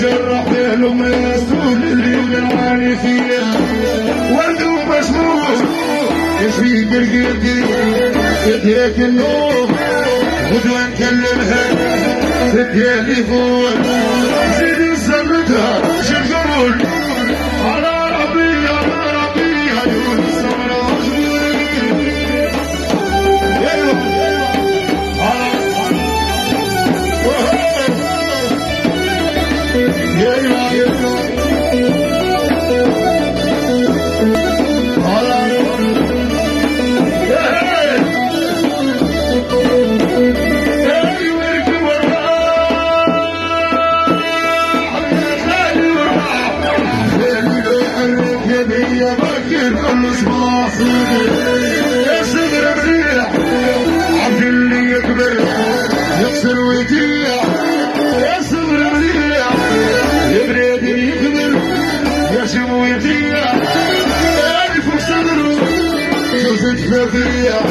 جرح باله مسؤول اللي بنعاني فيه ورد ومشموس يشفي قرقيتي ايديك النوم غدوة نكلمها في التليفون زيد نسمتها يكبر يكسر ويطيع يا صغر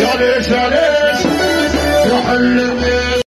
يا ليش يا ليش يا حلم